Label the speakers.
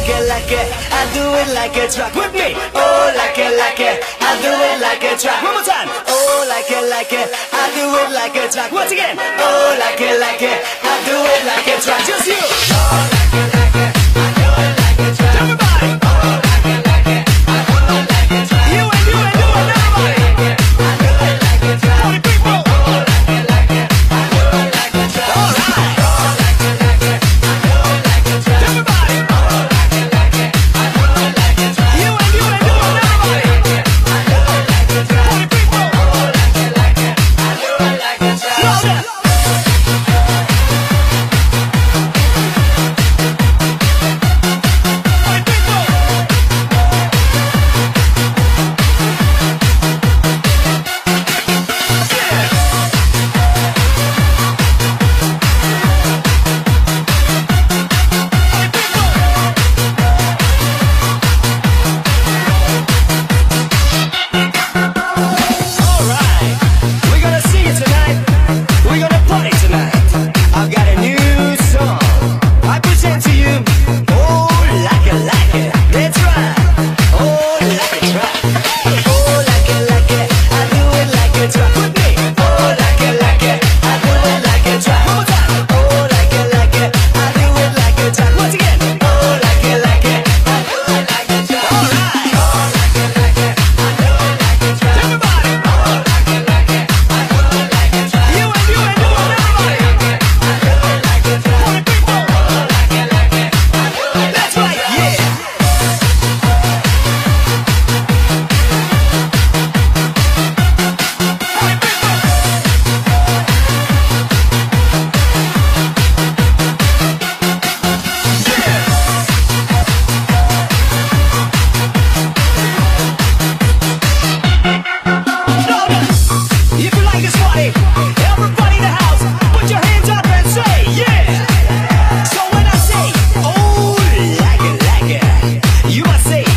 Speaker 1: like it, like it. I do it like a track. With me. Oh, like it, like it. I do it like a track. One more time. Oh, like it, like it. I do it like a track. Once again. Oh, like it, like it. You must say